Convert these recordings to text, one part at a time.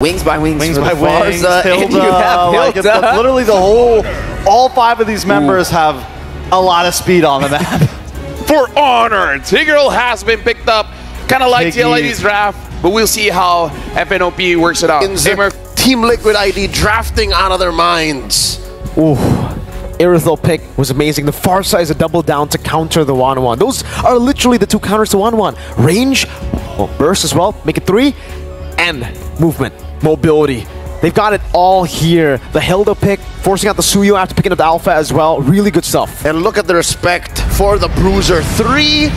Wings by wings, Wings by wings, Pharsa, Hilda, have like Hilda. it's literally the whole, all five of these members have a lot of speed on the map. for honor. Tigreal has been picked up, kind of like. TLID's draft, but we'll see how FNOP works it out. Team Liquid ID drafting out of their minds. Ooh. Irithel pick was amazing. The far side is a double down to counter the 1-1. Those are literally the two counters to 1-1. Range, well, burst as well, make it three, and movement, mobility. They've got it all here. The Hilda pick, forcing out the Suyou after picking up the Alpha as well. Really good stuff. And look at the respect for the Bruiser. Three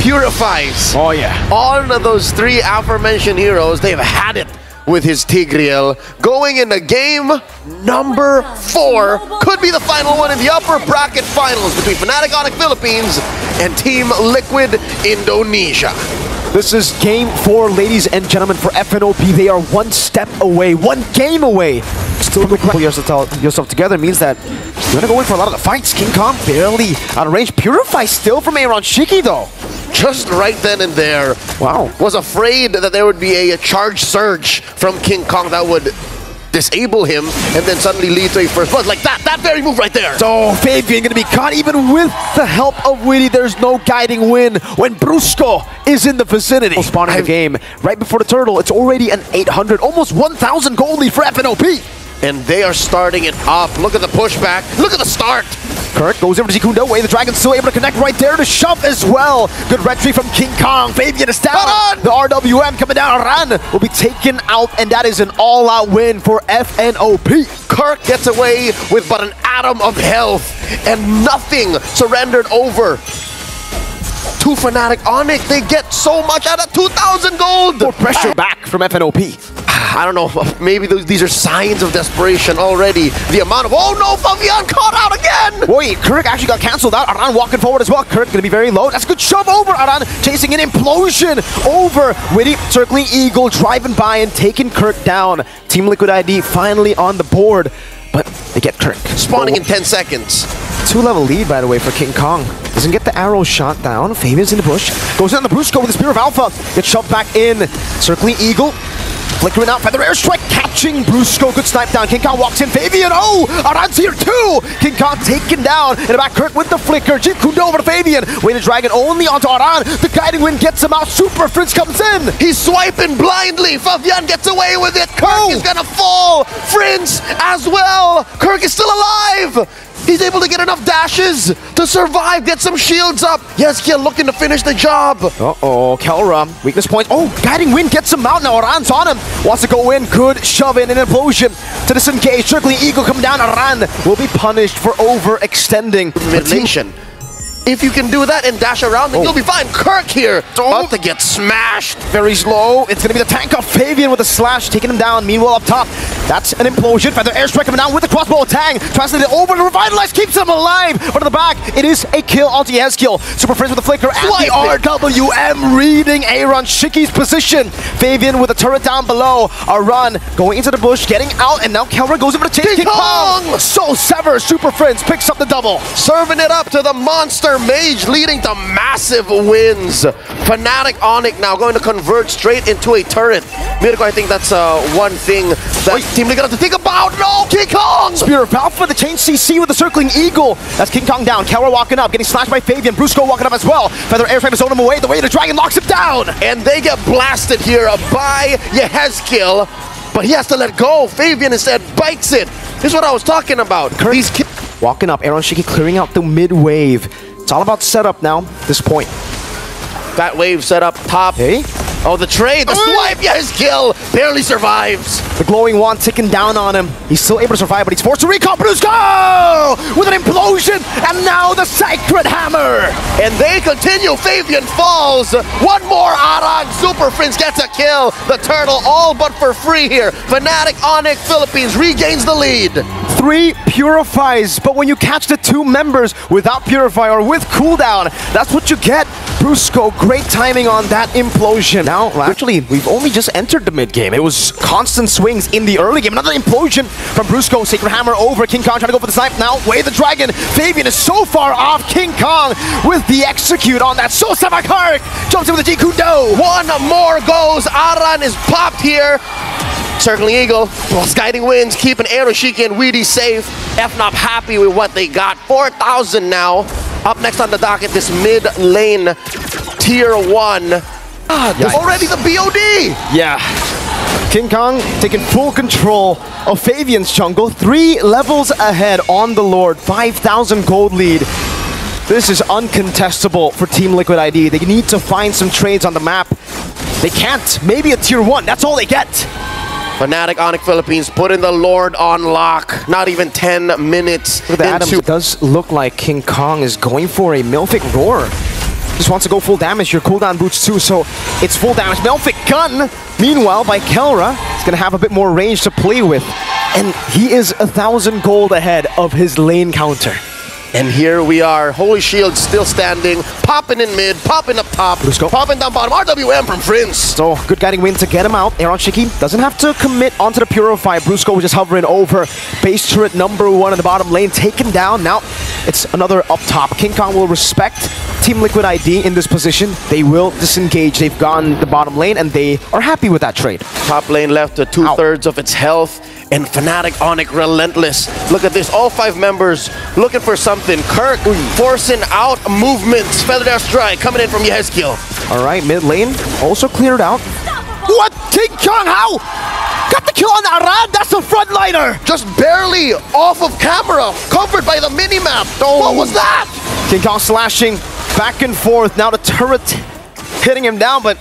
purifies. Oh yeah. All of those three aforementioned heroes, they've had it with his Tigreal. Going into game number four. Could be the final one in the upper bracket finals between Fnatic Onic Philippines and Team Liquid Indonesia. This is game four, ladies and gentlemen, for FNOP. They are one step away, one game away. Still to pull yourself, yourself together means that you're gonna go in for a lot of the fights. King Kong barely out of range. Purify still from Aaron Shiki though. Just right then and there. Wow. Was afraid that there would be a, a charge surge from King Kong that would disable him and then suddenly lead to a first blood. Like that, that very move right there. So Fabian gonna be caught even with the help of Witty. There's no guiding win when Brusco is in the vicinity. Spawning the I've- game right before the turtle. It's already an 800, almost 1,000 gold lead for FNOP. and they are starting it up. Look at the pushback. Look at the start. Kirk goes over to Jeet Kune Do way. The Dragon's still able to connect right there to shove as well. Good retry from King Kong. Fabian is down. The RWM coming down. Aran will be taken out, and that is an all-out win for FNOP. Kirk gets away with but an atom of health and nothing surrendered over to Fnatic Onic. They get so much out of 2,000 gold. More pressure back from FNOP. I don't know. Maybe those, these are signs of desperation already. The amount of oh no, Fabian caught out again. Wait, Kirk actually got cancelled out. Aran walking forward as well. Kirk gonna be very low. That's a good shove over. Aran chasing an implosion over. Witty circling Eagle, driving by and taking Kirk down. Team Liquid ID finally on the board, but they get Kirk. Spawning in 10 seconds. Two level lead, by the way, for King Kong. Doesn't get the arrow shot down. Fabian's in the bush. Goes in on the Brusco with the Spear of Alpha. Gets shoved back in. Circling Eagle. Flickering out Feather Airstrike. Catching Brusco. Good snipe down. King Kong walks in. Fabian. Oh! Aran's here too! King Kong taken down. In the back, Kirk with the flicker. Jeet Kune Do over to Fabian. Weighted Dragon only onto Aran. The guiding wind gets him out. Super Fritz comes in. He's swiping blindly. Fabian gets away with it. Kirk Oh. is gonna fall. Prince as well. Kirk is still alive. He's able to get enough dashes to survive, get some shields up. Yes, Kiel looking to finish the job. Uh-oh, Kelra, weakness point. Oh, guiding wind gets him out now. Aran's on him. Wants to go in. Good shove in an implosion to disengage. Circling Eagle come down. Aran will be punished for overextending. Mid nation. If you can do that and dash around, then Oh. you'll be fine. Kirk here, about to get smashed. Very slow. It's going to be the tank of Fabian with a slash, taking him down. Meanwhile, up top, that's an implosion. Feather airstrike coming down with the crossbow Tang. Translated over to revitalize, keeps him alive. But in the back, it is a kill onto skill. Super Frince with the flicker and Swipe the. RWM reading Aaron Shiki's position. Fabian with a turret down below. A run going into the bush, getting out, and now Kelra goes over to King Kong. Kong! So Sever, Super Frince picks up the double. Serving it up to the Monster Mage, leading to massive wins. Fnatic Onic now going to convert straight into a turret. Mirko, I think that's uh, one thing that Team Liquid have to think about. No, King Kong! Spear of Alpha, the chain CC with the circling eagle. That's King Kong down. Kelra walking up, getting slashed by Fabian. Brusco walking up as well. Feather airframe is thrown him away. The way the dragon locks him down. And they get blasted here by Yehezkiel, but he has to let go. Fabian instead bites it. This is what I was talking about. These ki- Walking up, Aaron Shiki clearing out the mid wave. It's all about setup now. This point. that wave set up top. Hey, Oh, the trade, the swipe, kill barely survives. the glowing wand ticking down on him. He's still able to survive, but he's forced to recall. Brusco with an implosion, and now the sacred hammer. And they continue. Fabian falls. One more. Super Frince gets a kill. The turtle all but for free here. Fnatic Onic Philippines regains the lead. Three purifies, but when you catch the two members without purify or with cooldown, that's what you get. Brusco, great timing on that implosion. Now, actually, we've only just entered the mid game. It was constant swings in the early game. Another implosion from Brusco. Sacred Hammer over. King Kong trying to go for the snipe. Now, Way the Dragon. Fabian is so far off King Kong with the execute on that. So Savakark jumps in with the Jeet Kune Do. One more goes. Aran is popped here. Circling Eagle, plus guiding winds, keeping Aeroshiki and Widy safe. FNOP happy with what they got. 4,000 now. Up next on the docket, this mid lane tier one. Ah, there's already the BOD! Yeah. King Kong taking full control of Fabian's jungle. Three levels ahead on the Lord. 5,000 gold lead. This is uncontestable for Team Liquid ID. They need to find some trades on the map. They can't. Maybe a tier one. That's all they get. Fnatic Onic Philippines putting the Lord on lock. Not even 10 minutes the Adams. into It does look like King Kong is going for a Malefic Roar. Just wants to go full damage. Your cooldown boots too, so it's full damage. Malefic Gun, meanwhile, by Kelra, is going to have a bit more range to play with. And he is a thousand gold ahead of his lane counter. And here we are. Holy Shield still standing. Popping in mid, popping up top, popping down bottom. RWM from Prince. So, good guiding win to get him out. Aaron Shiki doesn't have to commit onto the Purify. Brusco was just hovering over. Base turret number one in the bottom lane, taken down. Now, it's another up top. King Kong will respect Team Liquid ID in this position. They will disengage. They've gone the bottom lane, and they are happy with that trade. Top lane left to two thirds of its health. And Fnatic Onic relentless. Look at this. All five members looking for something. Kirk forcing out movements. Feathered Air Strike coming in from Yehezkiel. All right, mid lane also cleared out. What? King Kong, how? Got the kill on Aran? That's the frontliner! Just barely off of camera. Covered by the minimap. Oh. What was that? King Kong slashing back and forth. Now the turret hitting him down, but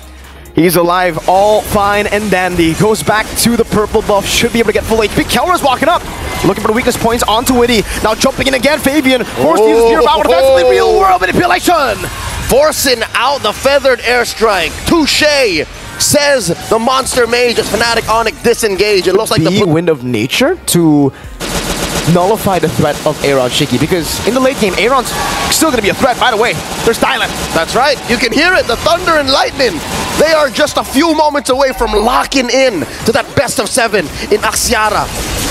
he's alive. All fine and dandy. Goes back to the purple buff. Should be able to get full HP. Kelra's walking up. Looking for the weakest points onto Witty. Now jumping in again. Fabian. Forced to use oh. Gear Power defensively. Oh. Real world manipulation. Forcing out the Feathered Airstrike. Touche. Says the Monster Mage as Fnatic Onic disengage. It looks like the Wind of Nature to nullify the threat of Aaron Shiki because in the late game, Aaron's still going to be a threat. By the way, they're silent. That's right. You can hear it. The thunder and lightning. They are just a few moments away from locking in to that best of seven in Axiata.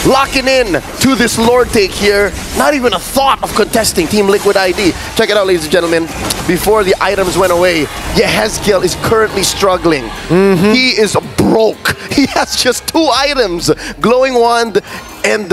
Locking in to this Lord take here. Not even a thought of contesting Team Liquid ID. Check it out, ladies and gentlemen. Before the items went away, Yehezkiel is currently struggling. Mm-hmm. He is broke. He has just two items. Glowing Wand and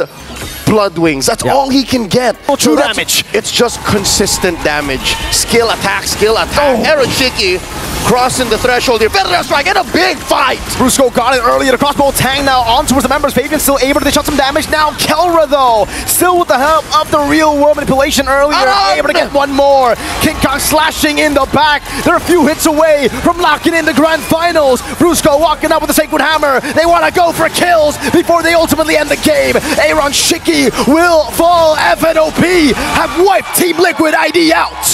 Blood Wings. That's Yeah. all he can get. True that's- damage. It's just consistent damage. Skill attack, skill attack. Oh. Aaron Shiki crossing the threshold here. Feather strike and a big fight. Brusco got it earlier. The crossbow tang now on towards the members. Fabian still able to dish out some damage. Now Kelra though, still with the help of the real world manipulation earlier, able to get one more. King Kong slashing in the back. They're a few hits away from locking in the grand finals. Brusco walking up with the sacred hammer. They want to go for kills before they ultimately end the game. Aaron Shiki will fall. FNOP have wiped Team Liquid ID out.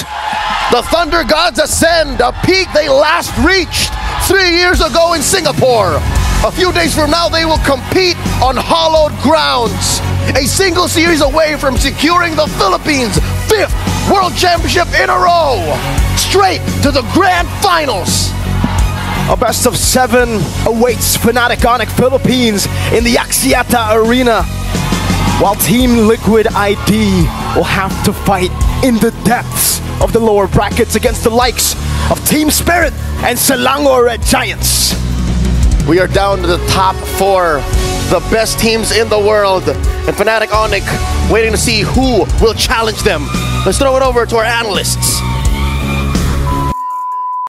The Thunder Gods ascend, a peak they last reached three years ago in Singapore. A few days from now, they will compete on hallowed grounds. A single series away from securing the Philippines' fifth World Championship in a row. Straight to the grand finals. A best of seven awaits Fnatic Onic Philippines in the Axiata Arena. While Team Liquid ID will have to fight in the depths of the lower brackets against the likes of Team Spirit and Selangor Red Giants. We are down to the top four, the best teams in the world. And Fnatic Onic waiting to see who will challenge them. Let's throw it over to our analysts.